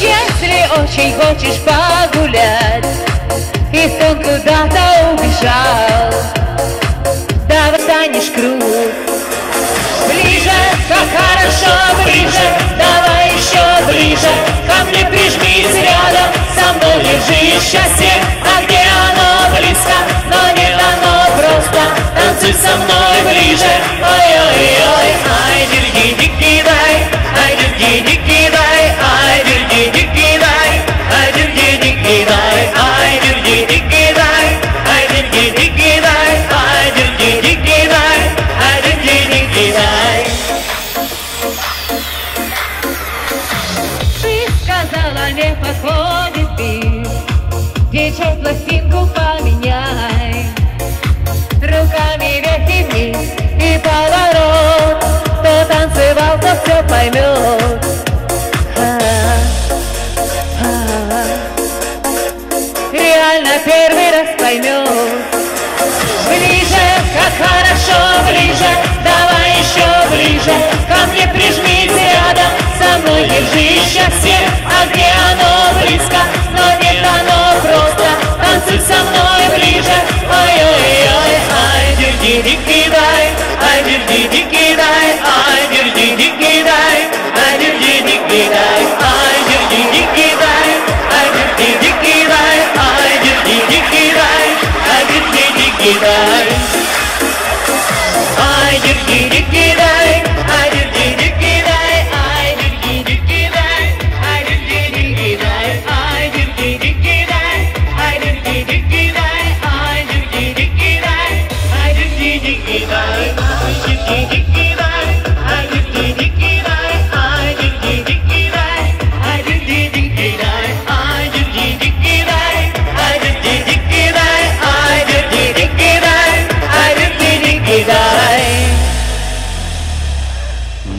Если очень хочешь погулять И сон куда-то убежал Давай станешь круг. Ближе, как хорошо, ближе Давай еще ближе. Ко мне прижмись рядом Со мной лежи счастье. А где оно близко Но нет оно просто. Танцуй со мной ближе Ой-ой-ой не подходит бит Диджей пластинку поменяй. Руками вверх и вниз И поворот. Кто танцевал, то все поймет. Реально первый раз поймет Ближе, как хорошо, ближе. Давай еще ближе. Ко мне прижмись рядом Со мной держи счастье А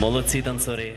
Молодці танцори.